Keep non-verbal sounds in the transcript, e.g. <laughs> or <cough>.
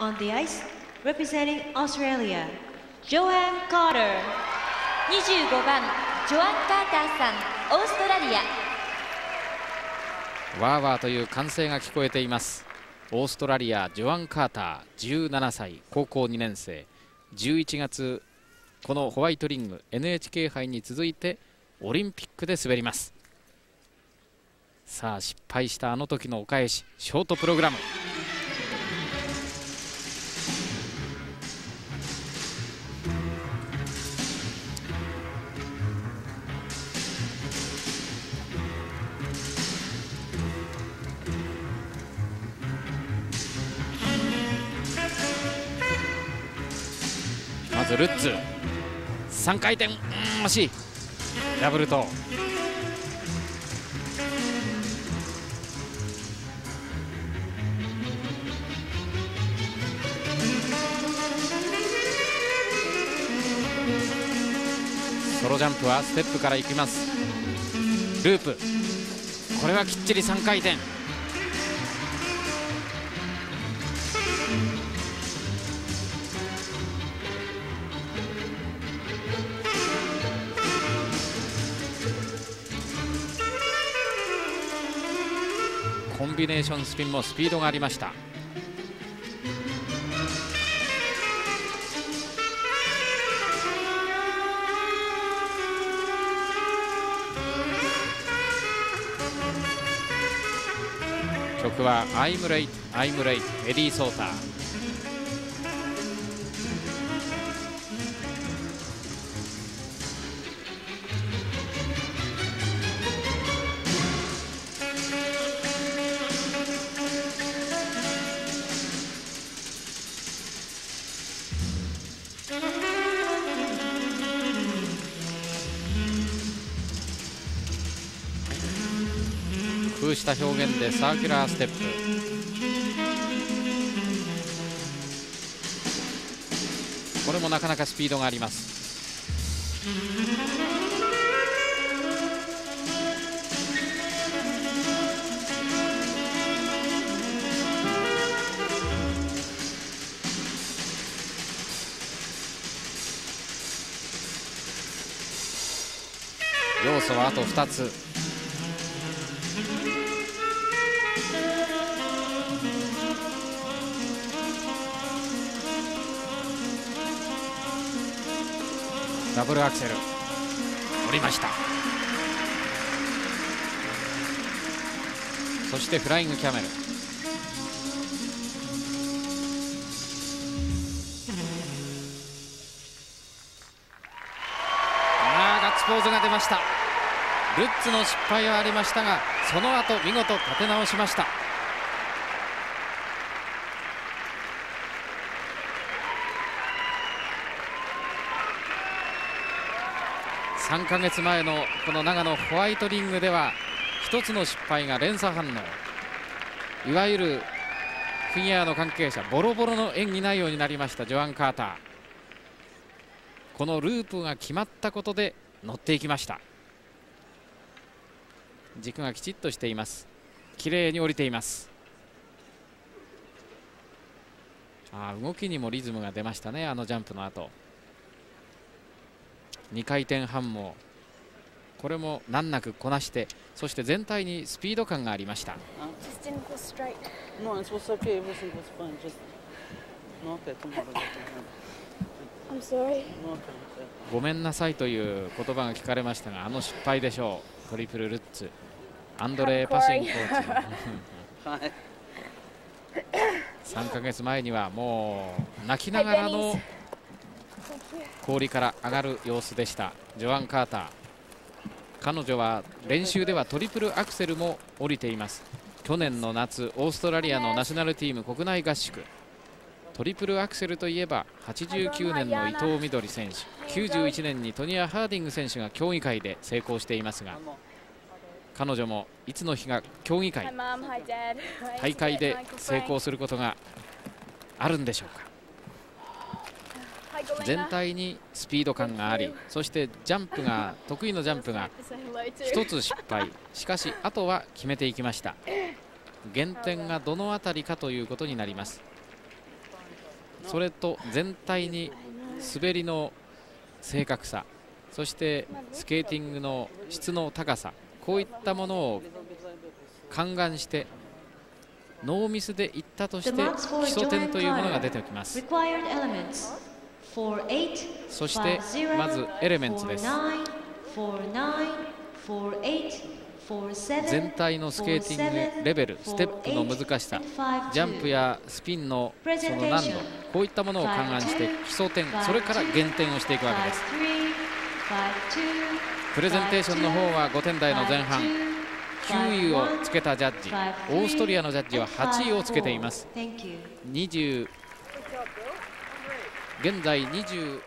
On the ice, representing Australia, Joanne Carter. 25番ジョアン・カーターさんオーストラリアわーわーという歓声が聞こえています。オーストラリアジョアン・カーター17歳高校2年生。11月このホワイトリング NHK 杯に続いてオリンピックで滑ります。さあ失敗したあの時のお返しショートプログラム。ずルッツ3回転うん惜しい。ダブルトソロジャンプはステップからいきます。ループ。これはきっちり3回転。コンビネーションスピンもスピードがありました。曲は「I'm Late I'm Late」エディ・ソーター。工夫した表現でサーキュラーステップ。これもなかなかスピードがあります。要素はあと2つ。ダブルアクセル。降りました。そしてフライングキャメル。あーガッツポーズが出ました。ルッツの失敗はありましたがその後見事立て直しました。3ヶ月前のこの長野ホワイトリングでは一つの失敗が連鎖反応。いわゆるフィギュアの関係者ボロボロの演技内容になりましたジョアン・カーター。このループが決まったことで乗っていきました。軸がきちっとしています。綺麗に降りています。あ動きにもリズムが出ましたねあのジャンプの後。2回転半もこれも難なくこなしてそして全体にスピード感がありました.ごめんなさいという言葉が聞かれましたがあの失敗でしょう。トリプルルッツ。アンドレー・パシンコーチ。<laughs> Hi. 3ヶ月前にはもう泣きながらの.氷から上がる様子でした。ジョアン・カーター。彼女は練習ではトリプルアクセルも降りています。去年の夏オーストラリアのナショナルチーム国内合宿。トリプルアクセルといえば89年の伊藤みどり選手。91年にトニア・ハーディング選手が競技会で成功していますが彼女もいつの日が競技会.大会 <laughs> で成功することがあるんでしょうか.全体にスピード感がありそしてジャンプが得意のジャンプが Say hello to. 一つ失敗。しかしあとは決めていきました。減点がどのあたりかということになります。それと全体に滑りの正確さそしてスケーティングの質の高さこういったものを勘案してノーミスでいったとして基礎点というものが出てきます。そしてまずエレメンツです全体のスケーティングレベルステップの難しさジャンプやスピンのその難度こういったものを勘案して基礎点それから減点をしていくわけですプレゼンテーションの方は5点台の前半9位をつけたジャッジオーストリアのジャッジは8位をつけています20現在20